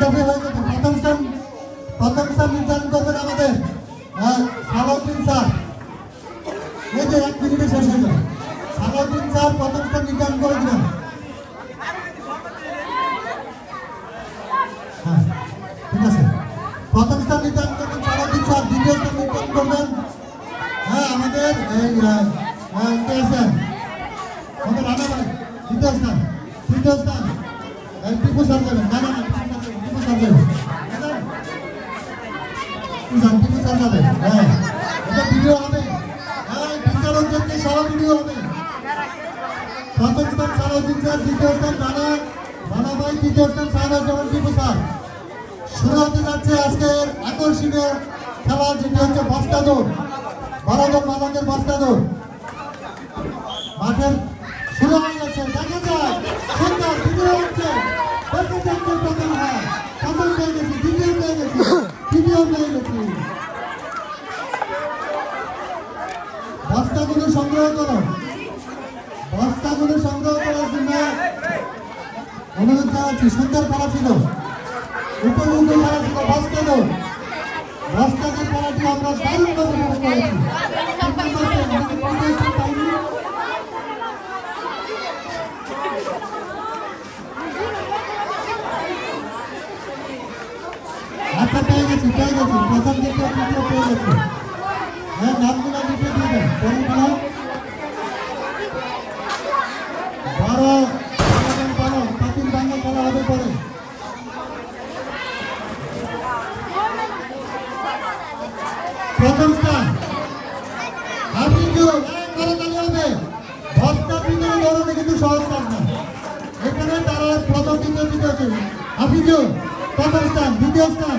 দফে হয়ে যাবে প্রথম স্থান প্রথম স্থান নির্ধারণ করবেন আমাদের সালাউদ্দিন স্যার এই যে এক মিনিটে শেষ হয়ে যাবে সালাউদ্দিন স্যার প্রথম স্থান নির্ধারণ করে হ্যাঁ ঠিক আছে। প্রথম স্থান নির্ধারণ করবেন স্যার দ্বিতীয় স্থান নির্ধারণ হ্যাঁ আমাদের, এই আমাদের রানা দ্বিতীয় স্থান তৃতীয় স্থান। টিপু স্যার যাবেন না। হ্যাঁ এটা ভিডিও হবে হ্যাঁ বিচারকদেরকে ভিডিও হবে প্রথম স্থান দ্বিতীয় স্থান রানা ভাই তৃতীয় স্থান শাহবাজ জামান টিপু স্যার শুরু হতে যাচ্ছে আজকের আকর্ষণীয় খেলা যেটি হচ্ছে বস্তা দৌড় বরাবর মালাকের বস্তা দৌড় মাঠের শুরু হয়ে গেছে দেখা যায় সুন্দর ভিডিও হচ্ছে দেখা যাচ্ছে প্রথম হয় প্রথম পেয়ে গেছি দ্বিতীয় পেয়ে গেছি তৃতীয় পেয়ে গেছি বস্তাগুলো সংগ্রহ করো। বস্তাগুলো সংগ্রহ করার জন্য অনুরোধ জানাচ্ছি, সুন্দর খেলা ছিল। উপযুক্ত খেলা ছিল বস্তা দৌড় বস্তাদের খেলাটি আমরা দারুণভাবে করেছি কিন্তু আমাদের পরিবেশটা পাইনি আচ্ছা পেয়ে গেছি পেয়ে গেছি, প্রথম দিকে তৃতীয় পেয়ে গেছি হ্যাঁ নামগুলো লিখে দিয়ে দেন পরেরগুলো বাংলা। বড় পাতিল বাংলা করা হবে পরে। প্রথম স্থান। না এখানে তারা প্রথম, দ্বিতীয় ছিল হাফিজুল প্রথম স্থান, দ্বিতীয় স্থান।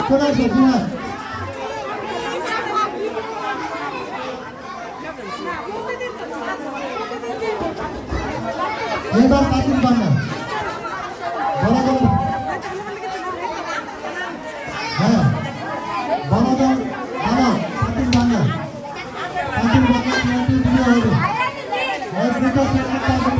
চলে আসো জিহাদ এবার পাতিল বাংলা বড় বড় হ্যাঁ বনদল বাবা পাতিল বাংলা পাতিল বাংলা খেলাটি দিয়ে হবে এই দুটো খেলা পাবেন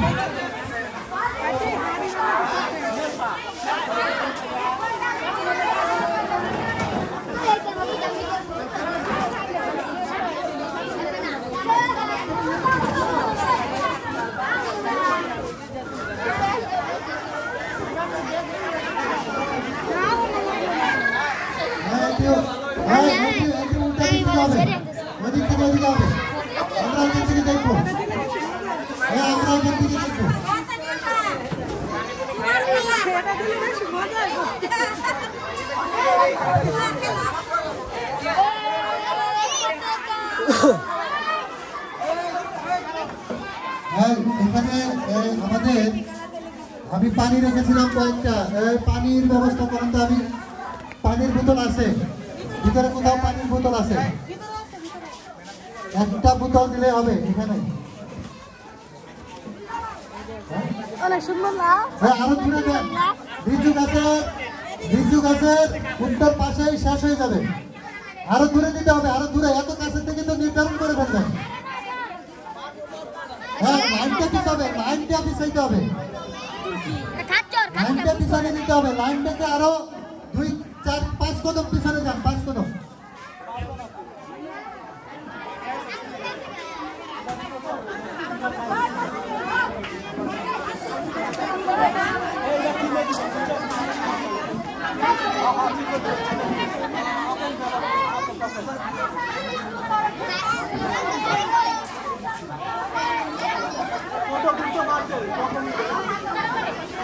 হ্যাঁ হ্যাঁ হ্যাঁ এখানে আমাদের আমি পানি রেখেছিলাম কয়েকটা। পানির ব্যবস্থা করেন তো আমি। বোতল আছে। ভিতরে কোথাও পানির বোতল আছে। একটা বোতল দিলে হবে এখানে। আরও দূরে দেন লিচু গাছের লিচু গাছের উত্তর পাশেই শেষ হয়ে যাবে। আরও দূরে দিতে হবে আরও দূরে। এত কাছে থেকে তো নির্ধারণ করে ফেলবেন হ্যাঁ লাইনটা পিছাবে লাইনটা পিছাইতে হবে। লাইনটা পিছনে দিতে হবে। লাইনটাকে আরও पाच कदम पिसाने जा पाच कदम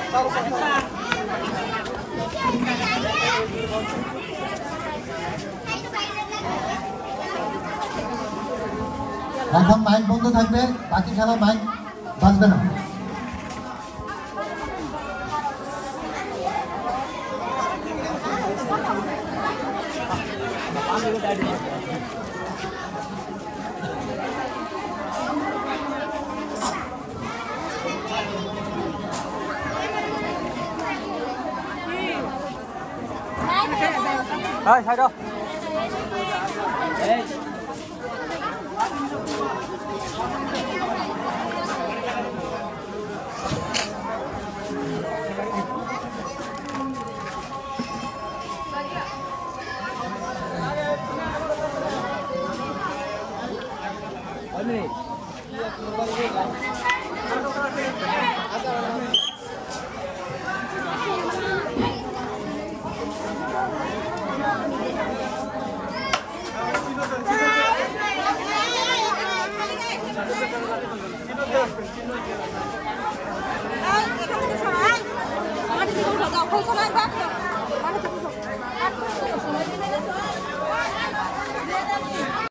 Taruh এখন মাইক বন্ধ থাকবে বাকি খেলায় মাইক বাজবে না Rồi, thôi đâu. Ê.